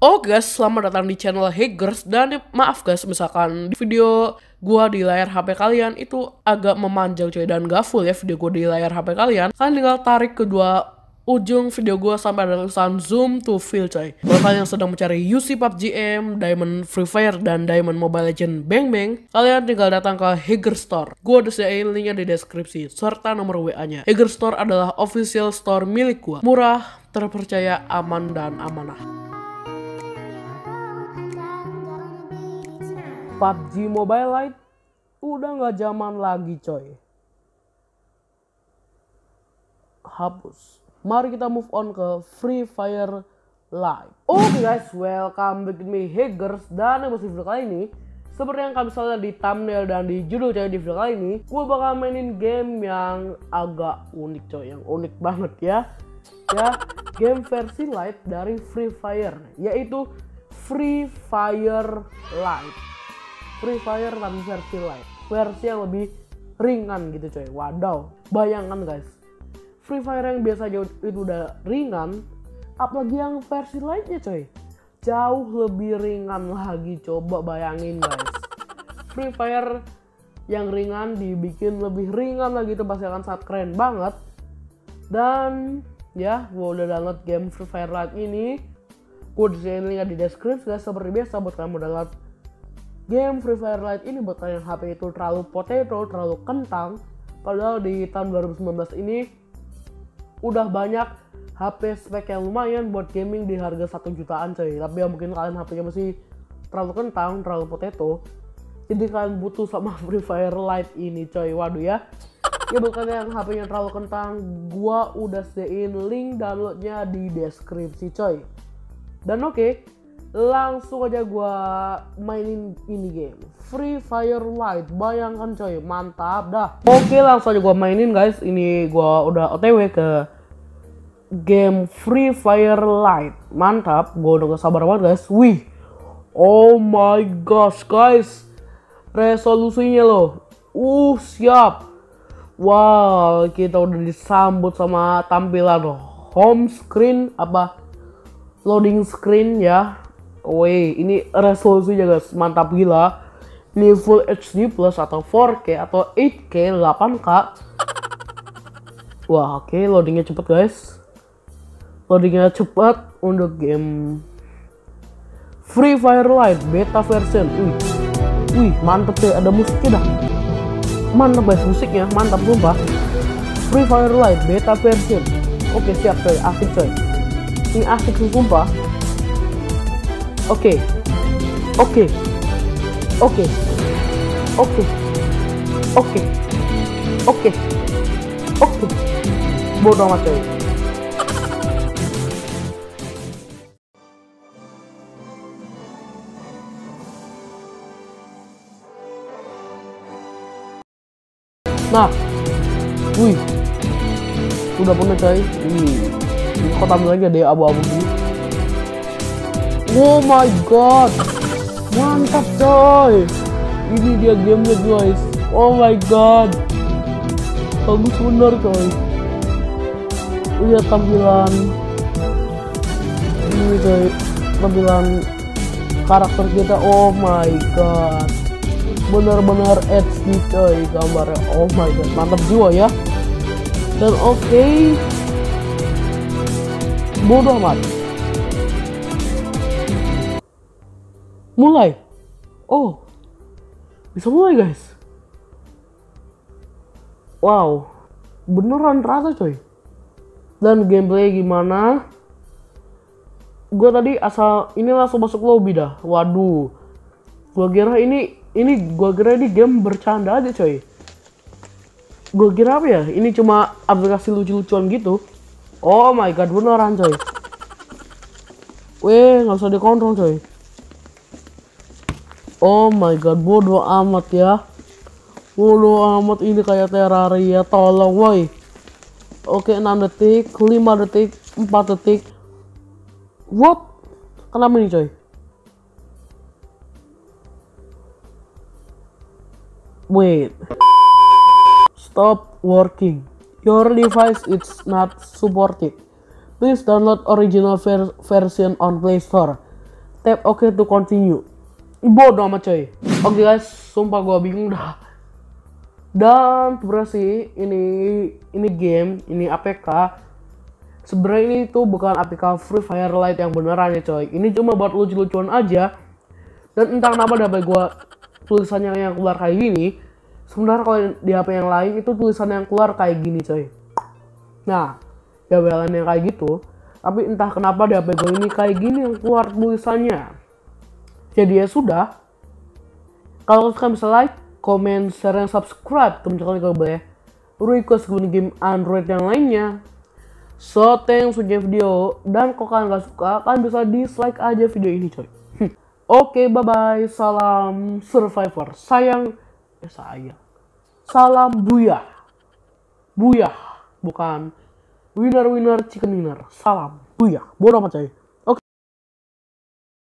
Oh guys, selamat datang di channel Hackers dan maaf guys misalkan di video gua di layar HP kalian itu agak memanjang coy dan gak full ya video gua di layar HP kalian. Kalian tinggal tarik kedua ujung video gua sampai ada tulisan zoom to fill coy. Kalau kalian sedang mencari UC PUBG M, Diamond Free Fire dan Diamond Mobile Legend Bang Bang, kalian tinggal datang ke Hager Store. Gua udah sediain linknya di deskripsi serta nomor WA-nya. Hager Store adalah official store milik gua. Murah, terpercaya, aman dan amanah. PUBG Mobile Lite udah nggak zaman lagi coy. Hapus. Mari kita move on ke Free Fire Lite. Oke okay guys, welcome back to me Haggers dan yang video kali ini seperti yang kalian bisa lihat di thumbnail dan di judul coy di video kali ini, gue bakal mainin game yang agak unik coy, yang unik banget ya. Ya, game versi light dari Free Fire, yaitu Free Fire Lite. Free Fire tapi versi light versi yang lebih ringan gitu coy. Wadaw. Bayangkan guys. Free Fire yang biasa jauh itu udah ringan apalagi yang versi lightnya coy. Jauh lebih ringan lagi. Coba bayangin guys. Free Fire yang ringan dibikin lebih ringan lagi itu pasti akan sangat keren banget. Dan ya gue udah download game Free Fire Lite ini. Gue di sini linknya di deskripsi guys. Seperti biasa buat kalian mau download game Free Fire Lite ini buat kalian HP itu terlalu potato, terlalu kentang. Padahal di tahun 2019 ini udah banyak HP spek yang lumayan buat gaming di harga 1 jutaan coy. Tapi ya mungkin kalian HP-nya masih terlalu kentang, terlalu potato. Jadi kalian butuh sama Free Fire Lite ini coy. Waduh ya. Ya buat kalian yang HP-nya terlalu kentang, gua udah sediain link downloadnya di deskripsi coy. Dan oke, okay, langsung aja gue mainin ini game. Free Fire Lite. Bayangkan coy mantap dah. Oke langsung aja gue mainin guys. Ini gue udah otw ke game Free Fire Lite. Mantap. Gue udah gak sabar banget guys. Wih. Oh my gosh guys. Resolusinya loh. Uh siap. Wow kita udah disambut sama tampilan. Home screen apa? Loading screen ya Woi, ini resolusinya guys, mantap gila. Ini Full HD Plus atau 4K atau 8K, 8K. Wah, oke, okay, loadingnya cepet guys. Loadingnya cepet untuk game Free Fire Lite beta version. Wih, wih, mantep deh, ada musiknya dah. Mantap guys musiknya, mantap sumpah. Free Fire Lite beta version. Oke, siap coy, asik coy. Ini asik sumpah Oke. Oke. Oke. Oke. Oke. Oke. Oke. Bodoh amat coy. Nah, wih, udah punya coy. Wih, kok tampil lagi ada abu-abu gini. Oh my god. Mantap coy. Ini dia gamenya guys. Oh my god. Bagus bener coy. Lihat tampilan. Ini coy. Tampilan Karakter kita. Oh my god. Bener-bener HD coy gambarnya. Oh my god. Mantap jiwa ya. Dan oke. Okay. Bodoh amat mulai. Oh. Bisa mulai guys. Wow. Beneran rata coy. Dan gameplay gimana? Gue tadi asal ini langsung masuk lobby dah. Waduh. Gue kira ini ini gue kira ini game bercanda aja coy. Gue kira apa ya? Ini cuma aplikasi lucu-lucuan gitu. Oh my god beneran coy. Weh nggak usah dikontrol coy Oh my god, bodoh amat ya. Bodoh amat ini kayak Terraria, tolong woi. Oke, 6 detik, 5 detik, 4 detik. What? Kenapa ini coy? Wait. Stop working. Your device is not supported. Please download original ver version on Play Store. tap OK to continue. Bodoh amat coy. Oke guys, sumpah gua bingung dah. Dan sih ini ini game, ini APK. Sebenarnya ini tuh bukan APK Free Fire Lite yang beneran ya coy. Ini cuma buat lucu-lucuan aja. Dan entah kenapa dapat gua tulisannya yang keluar kayak gini. Sebenarnya kalau di HP yang lain itu tulisan yang keluar kayak gini coy. Nah, ya yang kayak gitu. Tapi entah kenapa di HP gue ini kayak gini yang keluar tulisannya. Jadi ya sudah. Kalau kalian bisa like, comment, share, dan subscribe teman channel kalau boleh request gue game Android yang lainnya. So thanks for video. Dan kalau kalian gak suka kalian bisa dislike aja video ini coy. Oke okay, bye bye salam survivor. Sayang. Eh sayang. Salam buya buya bukan. Winner winner chicken winner. Salam buya bodoh amat coy